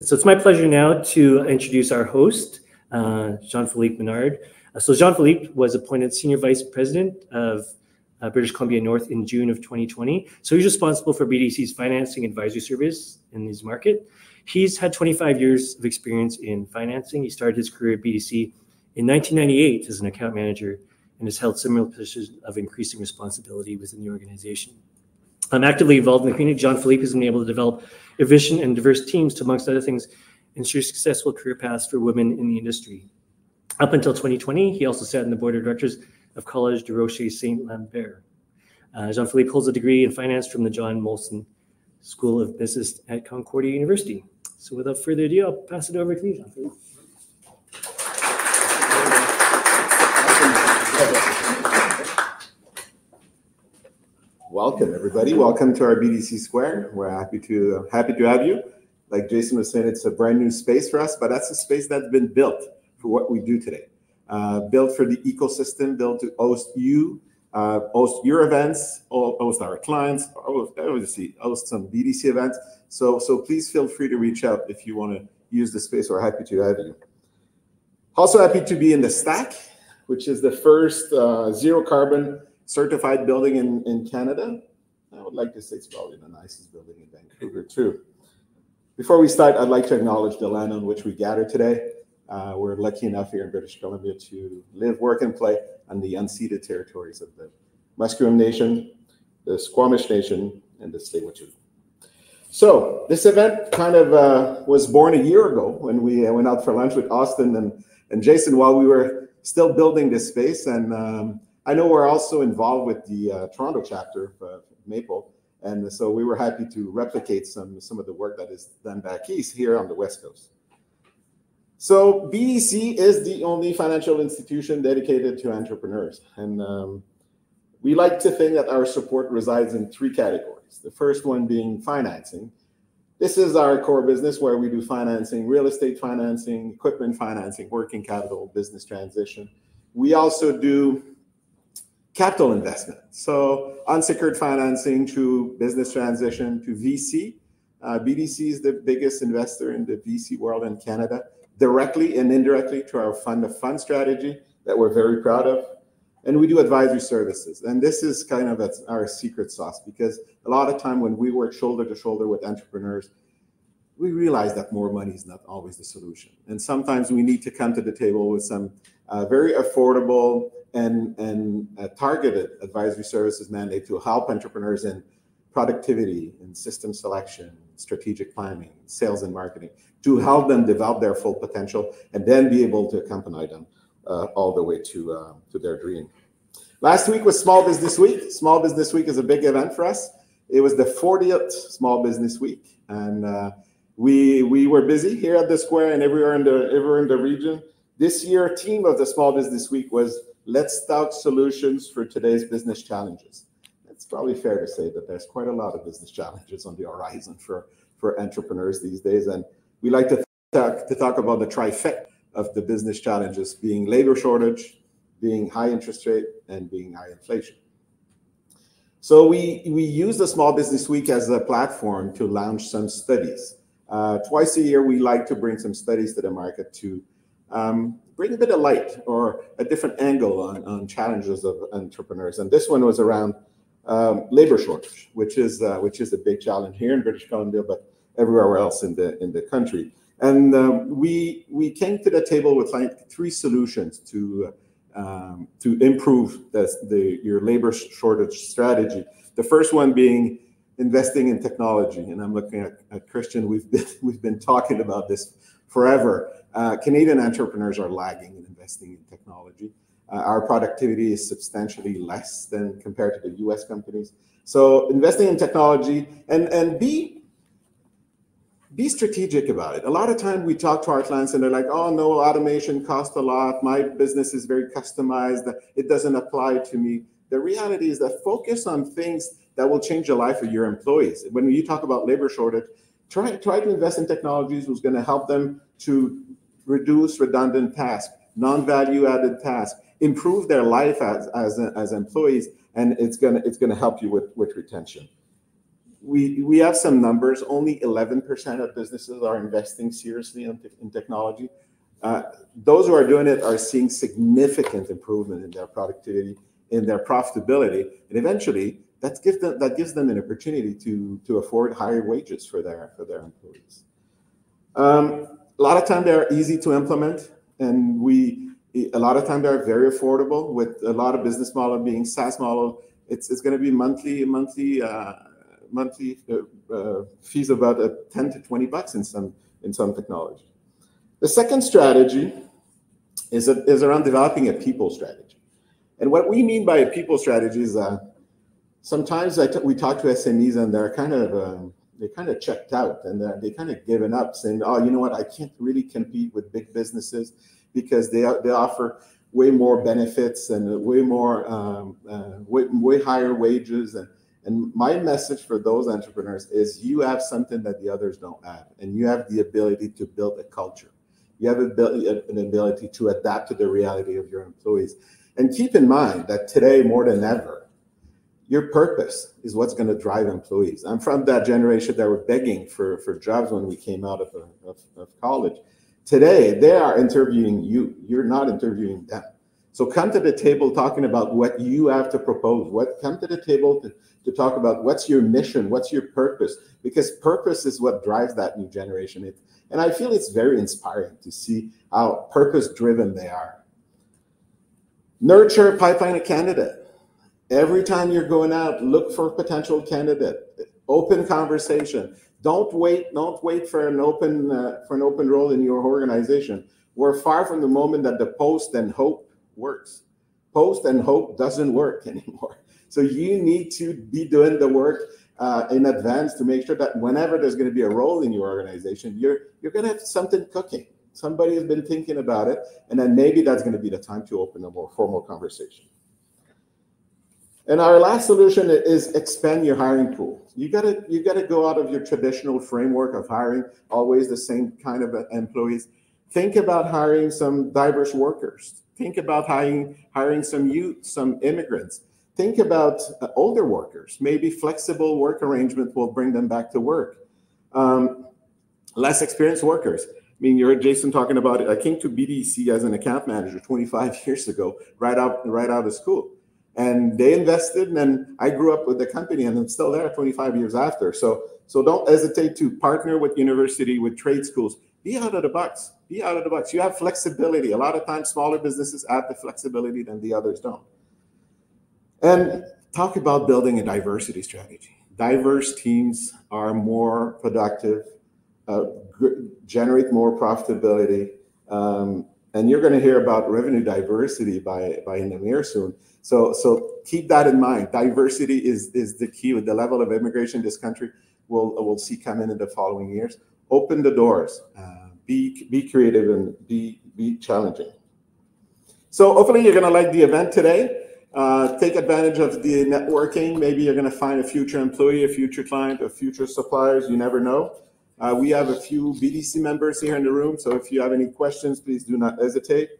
So it's my pleasure now to introduce our host, uh, Jean-Philippe Menard. Uh, so Jean-Philippe was appointed Senior Vice President of uh, British Columbia North in June of 2020. So he's responsible for BDC's financing advisory service in this market. He's had 25 years of experience in financing. He started his career at BDC in 1998 as an account manager and has held similar positions of increasing responsibility within the organization. I'm actively involved in the community. Jean-Philippe has been able to develop efficient and diverse teams to, amongst other things, ensure successful career paths for women in the industry. Up until 2020, he also sat in the board of directors of College Durocher Saint Lambert. Uh, Jean-Philippe holds a degree in finance from the John Molson School of Business at Concordia University. So without further ado, I'll pass it over to you, Jean-Philippe. Welcome, everybody. Welcome to our BDC Square. We're happy to happy to have you. Like Jason was saying, it's a brand new space for us, but that's a space that's been built for what we do today. Uh, built for the ecosystem, built to host you, uh, host your events, host our clients, host, host some BDC events. So, so please feel free to reach out if you want to use the space. We're happy to have you. Also happy to be in the Stack, which is the first uh, zero carbon certified building in, in Canada. I would like to say it's probably the nicest building in Vancouver too. Before we start, I'd like to acknowledge the land on which we gather today. Uh, we're lucky enough here in British Columbia to live, work, and play on the unceded territories of the Musqueam Nation, the Squamish Nation, and the Tsleil-Waututh. So this event kind of uh, was born a year ago when we uh, went out for lunch with Austin and, and Jason while we were still building this space. And um, I know we're also involved with the uh, Toronto chapter of Maple, and so we were happy to replicate some some of the work that is done back east here on the West Coast. So BDC is the only financial institution dedicated to entrepreneurs, and um, we like to think that our support resides in three categories. The first one being financing. This is our core business where we do financing, real estate financing, equipment financing, working capital, business transition. We also do capital investment. So unsecured financing to business transition to VC. Uh, BDC is the biggest investor in the VC world in Canada, directly and indirectly to our fund of fund strategy that we're very proud of. And we do advisory services. And this is kind of our secret sauce because a lot of time when we work shoulder to shoulder with entrepreneurs, we realize that more money is not always the solution. And sometimes we need to come to the table with some uh, very affordable and, and targeted advisory services mandate to help entrepreneurs in productivity and system selection, strategic planning, sales and marketing, to help them develop their full potential and then be able to accompany them uh, all the way to, uh, to their dream. Last week was Small Business Week. Small Business Week is a big event for us. It was the 40th Small Business Week, and uh, we we were busy here at the square and everywhere in the everywhere in the region. This year, team of the Small Business Week was let's scout solutions for today's business challenges. It's probably fair to say that there's quite a lot of business challenges on the horizon for, for entrepreneurs these days. And we like to talk, to talk about the trifecta of the business challenges being labor shortage, being high interest rate, and being high inflation. So we, we use the Small Business Week as a platform to launch some studies. Uh, twice a year, we like to bring some studies to the market to um, bring a bit of light or a different angle on, on challenges of entrepreneurs. And this one was around um, labor shortage, which is uh, which is a big challenge here in British Columbia, but everywhere else in the in the country. And um, we we came to the table with like three solutions to um, to improve the, the your labor shortage strategy. The first one being investing in technology, and I'm looking at, at Christian. We've been we've been talking about this forever. Uh, Canadian entrepreneurs are lagging in investing in technology. Uh, our productivity is substantially less than compared to the US companies. So investing in technology and, and be be strategic about it. A lot of time we talk to our clients and they're like, oh no, automation costs a lot. My business is very customized. It doesn't apply to me. The reality is that focus on things that will change the life of your employees. When you talk about labor shortage, try, try to invest in technologies who's going to help them to reduce redundant tasks, non-value added tasks, improve their life as, as, as employees, and it's gonna it's gonna help you with, with retention. we, we have some numbers. Only 11% of businesses are investing seriously in, in technology. Uh, those who are doing it are seeing significant improvement in their productivity, in their profitability, and eventually that gives them that gives them an opportunity to to afford higher wages for their for their employees. Um, a lot of time they're easy to implement, and we a lot of time they're very affordable. With a lot of business model being SaaS model, it's it's going to be monthly monthly uh, monthly uh, uh, fees about uh, 10 to 20 bucks in some in some technology. The second strategy is, a, is around developing a people strategy. And what we mean by a people strategy is uh, sometimes we talk to SMEs and they're kind of um, they kind of checked out and they kind of given up, saying, "Oh, you know what? I can't really compete with big businesses because they they offer way more benefits and way more um, uh, way, way higher wages and and my message for those entrepreneurs is you have something that the others don't have, and you have the ability to build a culture. You have ability, an ability to adapt to the reality of your employees. And keep in mind that today, more than ever, your purpose is what's going to drive employees. I'm from that generation that were begging for, for jobs when we came out of, uh, of, of college. Today, they are interviewing you. You're not interviewing them. So come to the table talking about what you have to propose. What come to the table to, to talk about what's your mission, what's your purpose, because purpose is what drives that new generation. It, and I feel it's very inspiring to see how purpose driven they are. Nurture pipeline of candidate. Every time you're going out, look for a potential candidate. Open conversation. Don't wait. Don't wait for an open uh, for an open role in your organization. We're far from the moment that the post and hope works. Post and hope doesn't work anymore. So you need to be doing the work uh, in advance to make sure that whenever there's going to be a role in your organization, you're you're going to have something cooking. Somebody has been thinking about it, and then maybe that's going to be the time to open a more formal conversation. And our last solution is expand your hiring pool. You gotta you gotta go out of your traditional framework of hiring always the same kind of employees. Think about hiring some diverse workers. Think about hiring hiring some youth, some immigrants think about uh, older workers. Maybe flexible work arrangement will bring them back to work. Um, less experienced workers. I mean, you heard Jason talking about it. I came to BDC as an account manager 25 years ago, right out right out of school, and they invested. And I grew up with the company, and I'm still there 25 years after. So, so don't hesitate to partner with university, with trade schools. Be out of the box. Be out of the box. You have flexibility. A lot of times, smaller businesses have the flexibility than the others don't. And talk about building a diversity strategy. Diverse teams are more productive, uh, generate more profitability. Um, and you're going to hear about revenue diversity by, by Namir soon. So, so keep that in mind. Diversity is, is the key with the level of immigration this country will will see come in in the following years. Open the doors. Uh, be be creative and be be challenging. So hopefully you're going to like the event today. Uh, take advantage of the networking. Maybe you're going to find a future employee, a future client, a future suppliers. You never know. Uh, we have a few BDC members here in the room, so if you have any questions, please do not hesitate.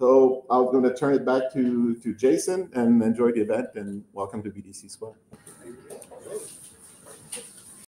So I'm going to turn it back to, to Jason and enjoy the event and welcome to BDC Square.